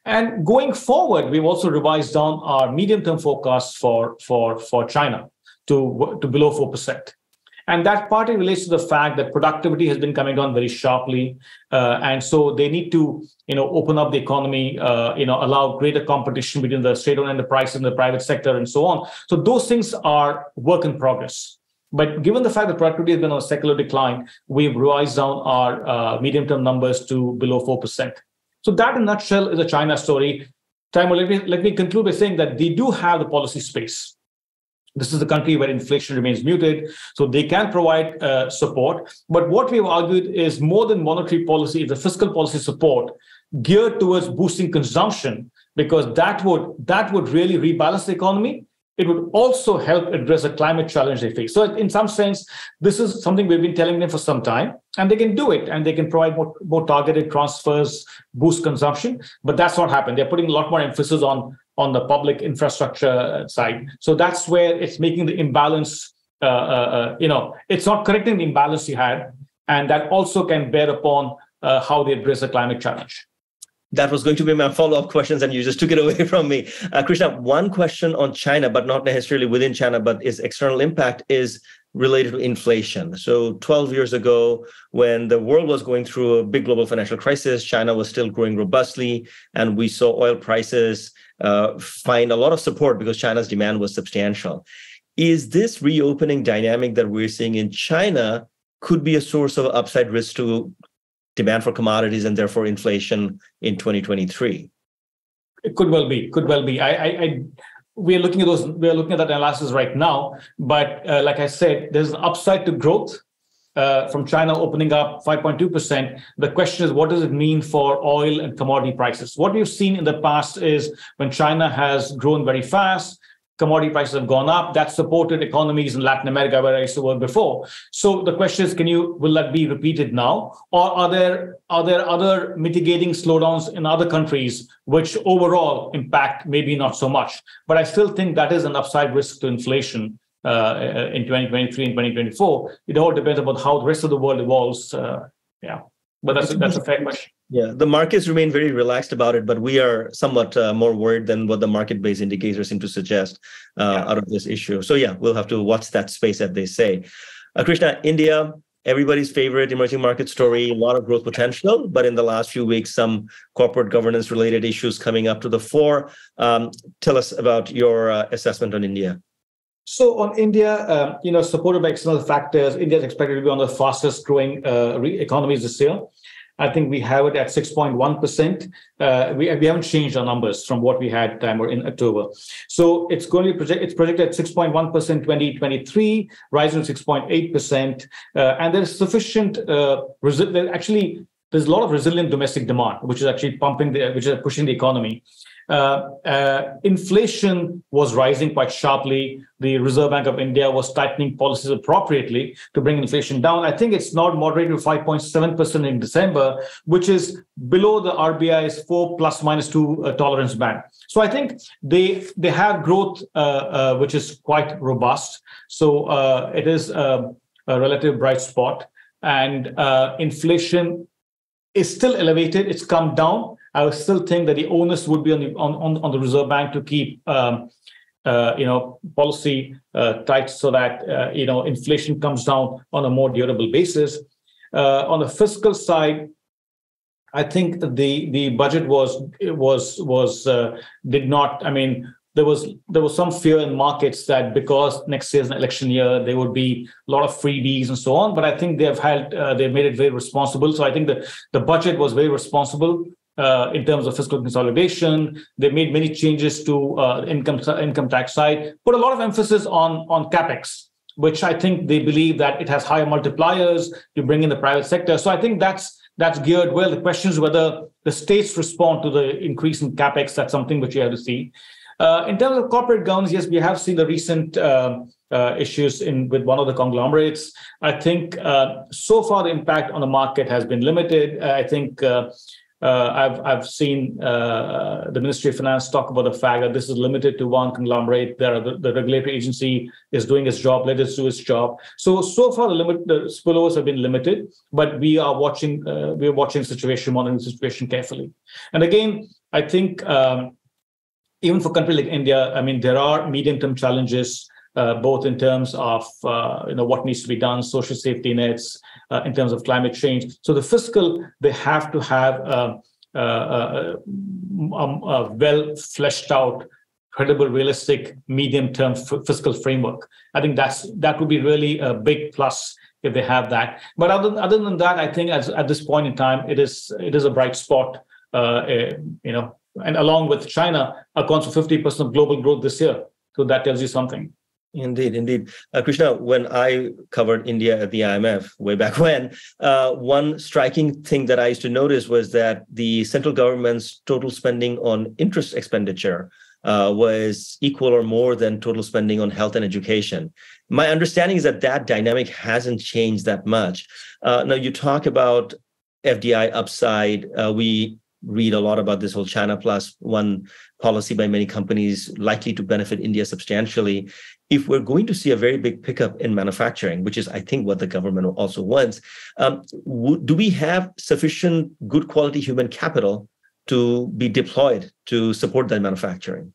And going forward, we've also revised down our medium-term forecast for, for, for China to, to below 4%. And that partly relates to the fact that productivity has been coming down very sharply. Uh, and so they need to, you know, open up the economy, uh, you know, allow greater competition between the state-owned enterprise and the private sector and so on. So those things are work in progress. But given the fact that productivity has been on a secular decline, we've revised down our uh, medium-term numbers to below 4%. So that in a nutshell is a China story. Taimur, let me, let me conclude by saying that they do have the policy space this is a country where inflation remains muted, so they can provide uh, support. But what we've argued is more than monetary policy, the fiscal policy support geared towards boosting consumption, because that would that would really rebalance the economy. It would also help address the climate challenge they face. So, in some sense, this is something we've been telling them for some time, and they can do it, and they can provide more, more targeted transfers, boost consumption. But that's not happened. They're putting a lot more emphasis on on the public infrastructure side. So that's where it's making the imbalance, uh, uh, uh, you know, it's not correcting the imbalance you had. And that also can bear upon uh, how they address the climate challenge. That was going to be my follow up questions, and you just took it away from me. Uh, Krishna, one question on China, but not necessarily within China, but its external impact is related to inflation. So 12 years ago, when the world was going through a big global financial crisis, China was still growing robustly, and we saw oil prices uh, find a lot of support because China's demand was substantial. Is this reopening dynamic that we're seeing in China could be a source of upside risk to demand for commodities and therefore inflation in 2023? It could well be. Could well be. I, I, I we are looking at those. We are looking at that analysis right now. But uh, like I said, there's an upside to growth uh, from China opening up 5.2%. The question is, what does it mean for oil and commodity prices? What we've seen in the past is when China has grown very fast, commodity prices have gone up. That supported economies in Latin America where I used to work before. So the question is, can you will that be repeated now, or are there are there other mitigating slowdowns in other countries which overall impact maybe not so much? But I still think that is an upside risk to inflation. Uh, in 2023 and 2024, it all depends about how the rest of the world evolves. Uh, yeah, but that's that's a fair question. Yeah, the markets remain very relaxed about it, but we are somewhat uh, more worried than what the market-based indicators seem to suggest uh, yeah. out of this issue. So yeah, we'll have to watch that space, as they say. Uh, Krishna, India, everybody's favorite emerging market story, a lot of growth potential, but in the last few weeks, some corporate governance-related issues coming up to the fore. Um, tell us about your uh, assessment on India. So on India, um, you know, supported by external factors, India is expected to be one of the fastest growing uh, re- economies this year. I think we have it at 6.1%. Uh, we, we haven't changed our numbers from what we had Taimur in October. So it's going to be project, it's projected at 6.1% 2023, rising to 6.8%. Uh, and there's sufficient, uh, resi- actually, there's a lot of resilient domestic demand, which is actually pumping the, which is pushing the economy. Uh, uh, inflation was rising quite sharply. The Reserve Bank of India was tightening policies appropriately to bring inflation down. I think it's now moderated to 5.7% in December, which is below the RBI's 4 plus minus 2 uh, tolerance band. So I think they they have growth uh, uh, which is quite robust. So uh, it is a, a relative bright spot. And inflation is still elevated. It's come down I would still think that the onus would be on the on, on, on the Reserve Bank to keep um, uh, you know policy uh, tight so that uh, you know inflation comes down on a more durable basis. Uh, on the fiscal side, I think the the budget was was was uh, did not. I mean, there was there was some fear in markets that because next year is an election year, there would be a lot of freebies and so on. But I think they've had uh, they've made it very responsible. So I think the the budget was very responsible uh, in terms of fiscal consolidation. They made many changes to uh, income income tax side, put a lot of emphasis on on capex, which I think they believe that it has higher multipliers to bring in the private sector. So I think that's that's geared well. The question is whether the states respond to the increase in capex. That's something which you have to see. Uh, in terms of corporate governance, yes, we have seen the recent. Uh, uh, issues in with one of the conglomerates. I think uh, so far the impact on the market has been limited. I think uh, I've I've seen uh, the Ministry of Finance talk about the fact that this is limited to one conglomerate. There, the, the regulatory agency is doing its job. Let it do its job. So so far, the limit the spillovers have been limited, but we are watching uh, we are watching the situation, monitoring situation carefully. And again, I think um, even for countries like India, I mean, there are medium term challenges. Uh, both in terms of uh, you know what needs to be done, social safety nets, uh, in terms of climate change. So the fiscal, they have to have a, a, a, a well fleshed out, credible, realistic, medium term f- fiscal framework. I think that's that would be really a big plus if they have that. But other, other than that, I think as, at this point in time, it is it is a bright spot. Uh, uh, you know, and along with China, accounts for 50% of global growth this year. So that tells you something. Indeed, indeed. Uh, Krishna, when I covered India at the IMF way back when, uh, one striking thing that I used to notice was that the central government's total spending on interest expenditure uh, was equal or more than total spending on health and education. My understanding is that that dynamic hasn't changed that much. Uh, now, you talk about FDI upside. Uh, we read a lot about this whole China plus one policy by many companies likely to benefit India substantially. If we're going to see a very big pickup in manufacturing, which is, I think, what the government also wants, um, w- do we have sufficient good quality human capital to be deployed to support that manufacturing?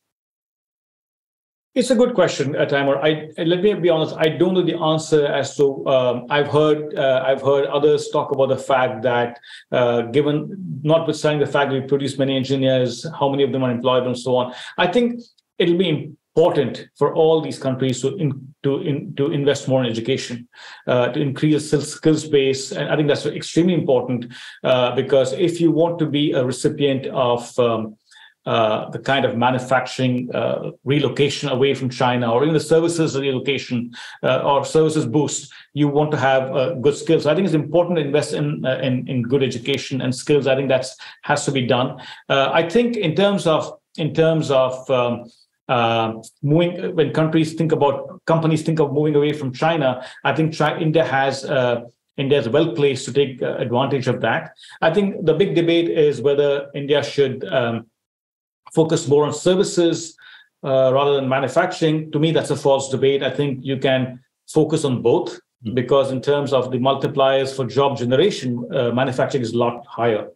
It's a good question, uh. I let me be honest. I don't know the answer as to. Um, I've heard uh, I've heard others talk about the fact that, uh, given notwithstanding the fact that we produce many engineers, how many of them are employed and so on. I think it'll be important for all these countries to in, to in, to invest more in education, uh, to increase skills base, and I think that's extremely important uh, because if you want to be a recipient of um, uh, the kind of manufacturing uh, relocation away from China or even the services relocation uh, or services boost, you want to have uh, good skills. I think it's important to invest in, uh, in, in good education and skills. I think that has to be done. I think in terms of in terms of um, moving when countries think about companies think of moving away from China, I think China, India has India is well placed to take advantage of that. I think the big debate is whether India should um, focus more on services uh, rather than manufacturing. To me, that's a false debate. I think you can focus on both mm-hmm. because, in terms of the multipliers for job generation, uh, manufacturing is a lot higher.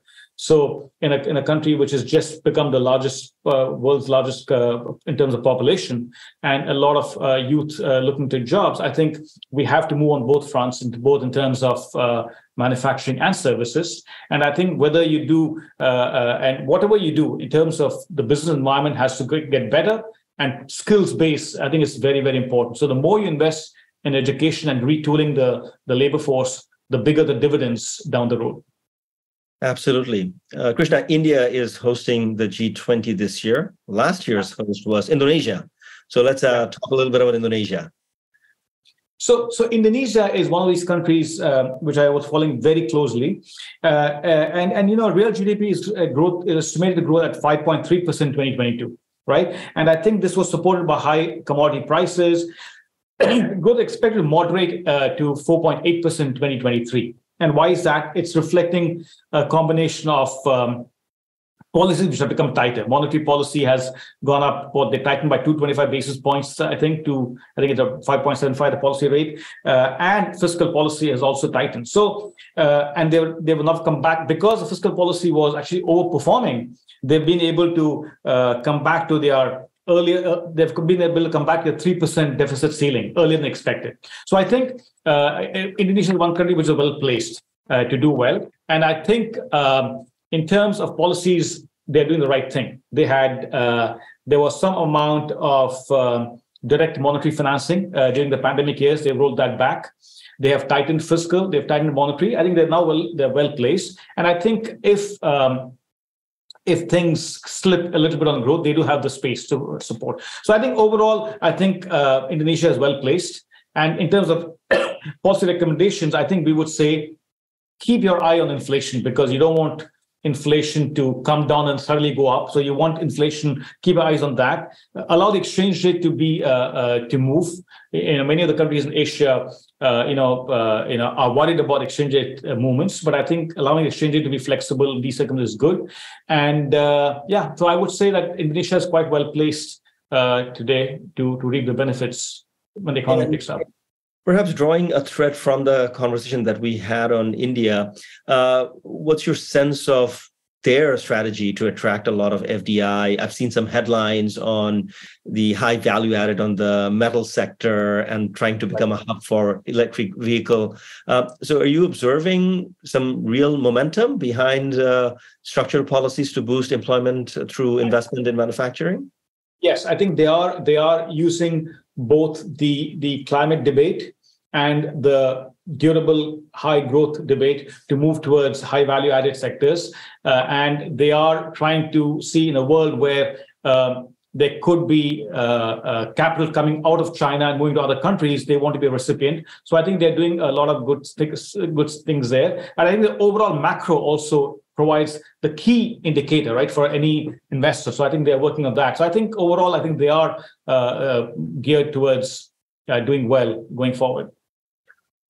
So, in a, in a country which has just become the largest, uh, world's largest uh, in terms of population, and a lot of uh, youth uh, looking to jobs, I think we have to move on both fronts, into both in terms of uh, manufacturing and services. And I think whether you do uh, and whatever you do in terms of the business environment has to get better and skills based. I think it's very very important. So the more you invest in education and retooling the the labor force, the bigger the dividends down the road. Absolutely. Uh, Krishna, India is hosting the G20 this year. Last year's host was Indonesia. So let's uh, talk a little bit about Indonesia. So, so Indonesia is one of these countries uh, which I was following very closely, uh, uh, and and you know, real GDP is uh, growth is estimated to grow at 5.3 percent 2022, right? And I think this was supported by high commodity prices. growth expected to moderate to 4.8 percent 2023. And why is that? It's reflecting a combination of um, policies which have become tighter. Monetary policy has gone up, what they tightened by 225 basis points, I think, to I think it's a 5.75 the policy rate, uh, and fiscal policy has also tightened. So, uh, and they they will not come back because the fiscal policy was actually overperforming. They've been able to uh, come back to their earlier, uh, they've been able to come back to a 3% deficit ceiling earlier than expected. So I think uh, Indonesia is one country which is well placed uh, to do well. And I think um, in terms of policies, they're doing the right thing. They had, uh, there was some amount of um, direct monetary financing uh, during the pandemic years. They rolled that back. They have tightened fiscal, they've tightened monetary. I think they're now well, they're well placed. And I think if um, if things slip a little bit on growth, they do have the space to support. So I think overall, I think uh, Indonesia is well placed. And in terms of policy recommendations, I think we would say keep your eye on inflation because you don't want inflation to come down and suddenly go up. So you want inflation, keep your eyes on that. Allow the exchange rate to be uh, uh, to move. You know, many of the countries in Asia, uh, you know, uh, you know, are worried about exchange rate uh, movements. But I think allowing exchange rate to be flexible in these circumstances is good. And uh, yeah, so I would say that Indonesia is quite well placed today to to reap the benefits when the economy picks up. Perhaps drawing a thread from the conversation that we had on India, uh, what's your sense of their strategy to attract a lot of FDI? I've seen some headlines on the high value added on the metal sector and trying to become a hub for electric vehicle. Uh, so, are you observing some real momentum behind uh, structural policies to boost employment through investment in manufacturing? Yes, I think they are. They are using both the the climate debate and the durable high growth debate to move towards high value added sectors uh, and they are trying to see in a world where um, there could be uh, uh, capital coming out of China and moving to other countries. They want to be a recipient. So I think they're doing a lot of good things, good things there. And I think the overall macro also provides the key indicator, right, for any investor. So I think they're working on that. So I think overall, I think they are uh, uh, geared towards uh, doing well going forward.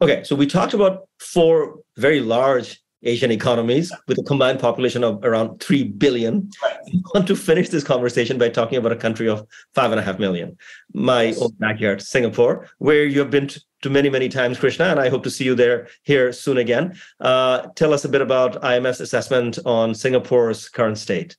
Okay, so we talked about four very large Asian economies with a combined population of around 3 billion. Right. I want to finish this conversation by talking about a country of five and a half million, my yes. own backyard, Singapore, where you have been to many, many times, Krishna, and I hope to see you there here soon again. Uh, tell us a bit about IMF's assessment on Singapore's current state.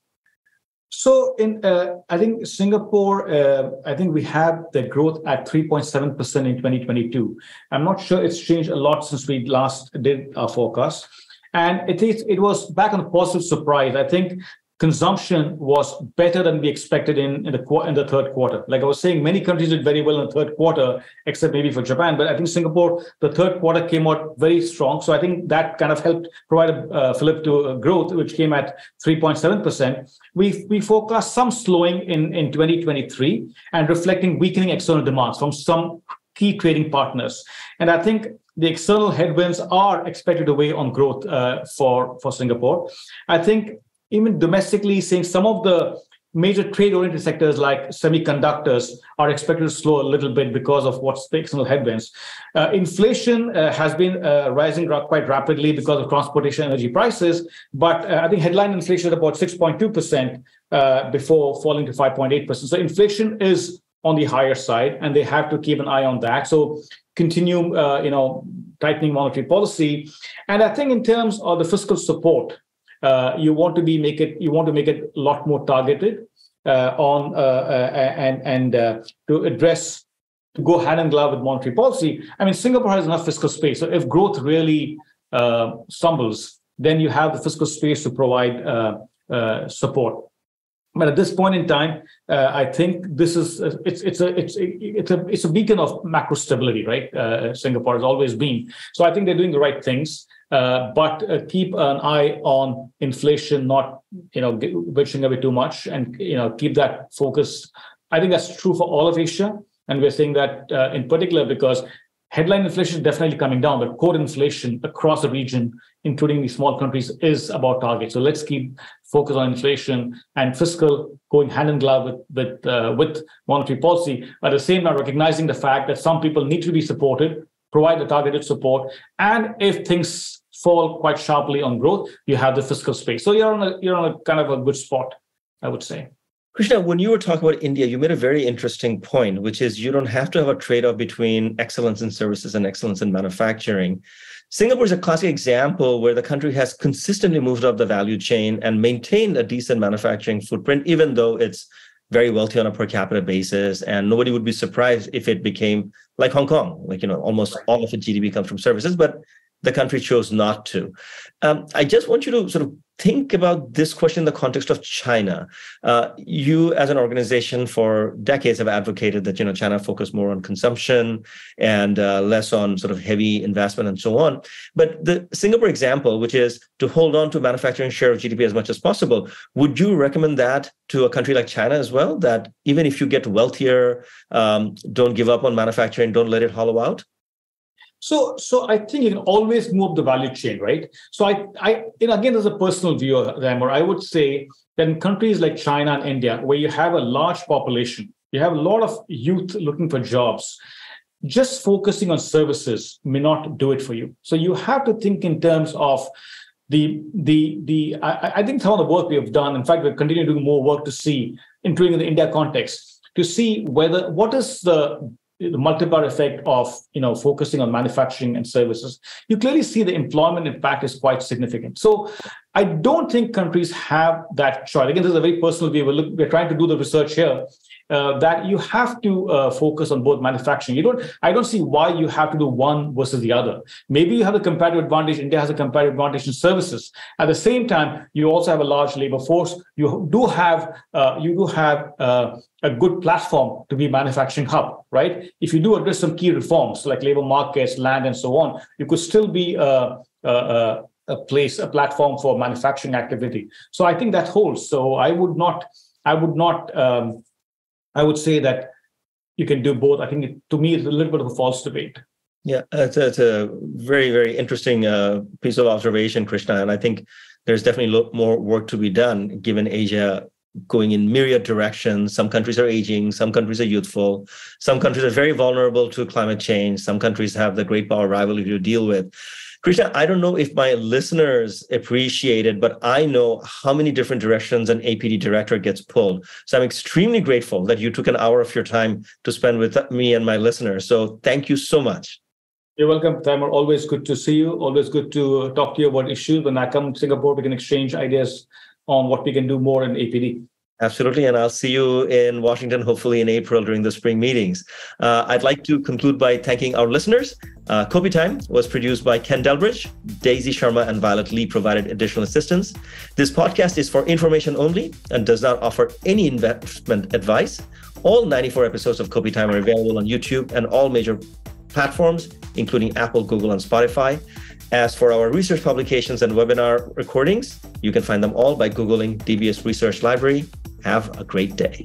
So in uh, I think Singapore, uh, I think we have the growth at 3.7% in 2022. I'm not sure it's changed a lot since we last did our forecast. And it is it was back on a positive surprise. I think consumption was better than we expected in, in the in the third quarter. Like I was saying, many countries did very well in the third quarter, except maybe for Japan. But I think Singapore, the third quarter came out very strong. So I think that kind of helped provide a uh, fillip to uh, growth, which came at 3.7%. We we forecast some slowing in, in 2023 and reflecting weakening external demands from some key trading partners. And I think the external headwinds are expected to weigh on growth uh, for, for Singapore. I think even domestically, seeing some of the major trade-oriented sectors like semiconductors are expected to slow a little bit because of what's the external headwinds. Uh, inflation uh, has been uh, rising quite rapidly because of transportation energy prices, but uh, I think headline inflation is about 6.2% uh, before falling to 5.8%. So inflation is on the higher side, and they have to keep an eye on that. So continue, uh, you know, tightening monetary policy. And I think in terms of the fiscal support, uh, you want to be make it you want to make it a lot more targeted uh, on uh, uh, and and uh, to address to go hand in glove with monetary policy. I mean, Singapore has enough fiscal space. So if growth really stumbles, then you have the fiscal space to provide support. But at this point in time, uh, I think this is uh, it's it's a it's it's a it's a beacon of macro stability, right? Uh, Singapore has always been. So I think they're doing the right things, uh, but uh, keep an eye on inflation, not you know witching away too much, and you know keep that focus. I think that's true for all of Asia, and we're seeing that uh, in particular because headline inflation is definitely coming down, but core inflation across the region, including these small countries, is about target. So let's keep focus on inflation and fiscal going hand in glove with with uh, with monetary policy. At the same time, recognizing the fact that some people need to be supported, provide the targeted support, and if things fall quite sharply on growth, you have the fiscal space. So you're on a you're on a kind of a good spot, I would say. Krishna, when you were talking about India, you made a very interesting point, which is you don't have to have a trade off between excellence in services and excellence in manufacturing. Singapore is a classic example where the country has consistently moved up the value chain and maintained a decent manufacturing footprint, even though it's very wealthy on a per capita basis. And nobody would be surprised if it became like Hong Kong, like, you know, almost all of its GDP comes from services. But the country chose not to. Um, I just want you to sort of think about this question in the context of China. Uh, you, as an organization, for decades have advocated that you know China focus more on consumption and uh, less on sort of heavy investment and so on. But the Singapore example, which is to hold on to manufacturing share of GDP as much as possible, would you recommend that to a country like China as well? That even if you get wealthier, um, don't give up on manufacturing, don't let it hollow out. So, so I think you can always move the value chain, right? So, I, I, you know, again, there's a personal view, or I would say that in countries like China and India, where you have a large population, you have a lot of youth looking for jobs. Just focusing on services may not do it for you. So, you have to think in terms of the the the. I, I think some of the work we have done. In fact, we're continuing doing more work to see, including in the India context, to see whether what is the the multiplier effect of you know focusing on manufacturing and services you clearly see the employment impact is quite significant. So i don't think countries have that choice. Again this is a very personal view. We're, look, we're trying to do the research here uh, that you have to uh, focus on both manufacturing. You don't. I don't see why you have to do one versus the other. Maybe you have a competitive advantage. India has a competitive advantage in services. At the same time, you also have a large labor force. You do have uh, you do have uh, a good platform to be manufacturing hub, right? If you do address some key reforms like labor markets, land, and so on, you could still be a, a, a place, a platform for manufacturing activity. So I think that holds. So I would not, I would not um, I would say that you can do both. I think it, to me, it's a little bit of a false debate. Yeah, it's a, a very, very interesting uh, piece of observation, Krishna. And I think there's definitely more work to be done given Asia going in myriad directions. Some countries are aging, some countries are youthful, some countries are very vulnerable to climate change, some countries have the great power rivalry to deal with. Krishna, I don't know if my listeners appreciate it, but I know how many different directions an APD director gets pulled. So I'm extremely grateful that you took an hour of your time to spend with me and my listeners. So thank you so much. You're welcome, Taimur. Always good to see you. Always good to uh, talk to you about issues. When I come to Singapore, we can exchange ideas on what we can do more in APD. Absolutely. And I'll see you in Washington, hopefully in April during the spring meetings. Uh, I'd like to conclude by thanking our listeners. Uh, Kopi Time was produced by Ken Delbridge. Daisy Sharma and Violet Lee provided additional assistance. This podcast is for information only and does not offer any investment advice. All 94 episodes of Kopi Time are available on YouTube and all major platforms, including Apple, Google, and Spotify. As for our research publications and webinar recordings, you can find them all by Googling DBS Research Library. Have a great day.